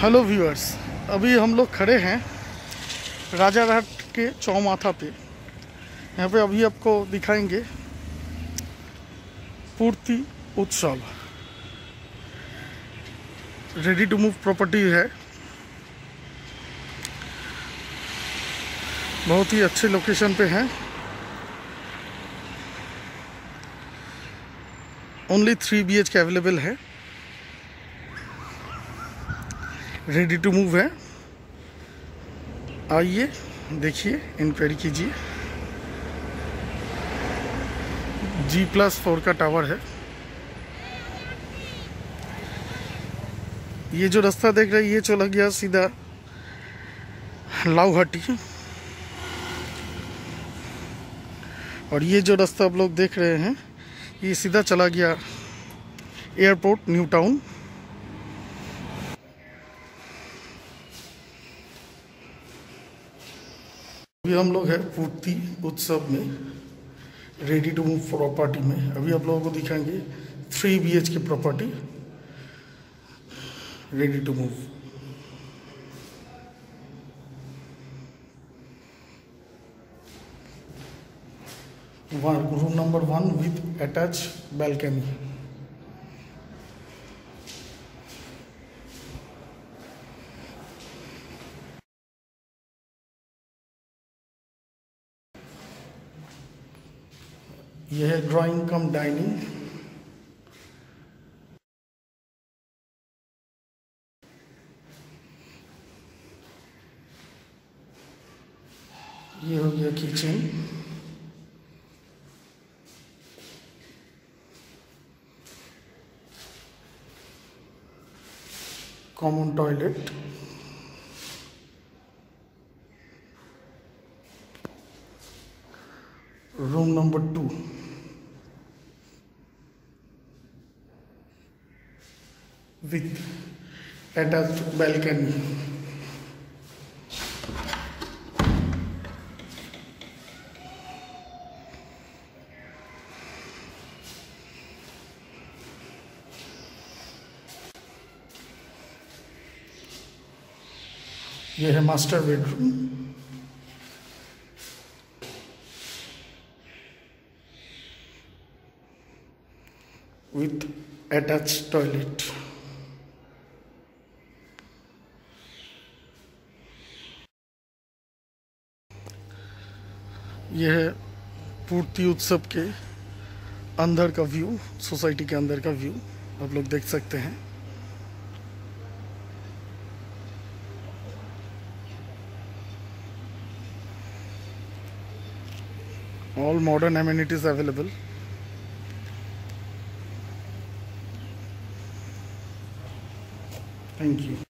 Hello viewers अभी हम लोग खड़े हैं राजा घाट के चौमाथा पे। यहाँ पे अभी आपको दिखाएँगे पूर्ति उत्सव। रेडी टू मूव प्रॉपर्टी है। बहुत ही अच्छे लोकेशन पे है। Only three B H K available है। रेडी टू मूव है। आइए, देखिए इंक्वायरी कीजिए। जी प्लस फोर का टावर है। ये जो रास्ता देख रहे हैं, ये चला गया सीधा लाउहटी और ये जो रास्ता आप लोग देख रहे हैं, ये सीधा चला गया एयरपोर्ट न्यू टाउन अभी हम लोग है पूर्ति उत्सव में रेडी टू मूव प्रॉपर्टी में। अभी आप लोगों को दिखाएँगे three B H K property ready to move room number one with attach balcony यह है ड्राइंग कम डाइनिंग ये हो गया kitchen common toilet room number two with attached balcony. यह है master bedroom with attach toilet यह है पूर्ति उत्सव के अंदर का व्यू सोसाइटी के अंदर का व्यू आप लोग देख सकते हैं। All modern amenities available. Thank you.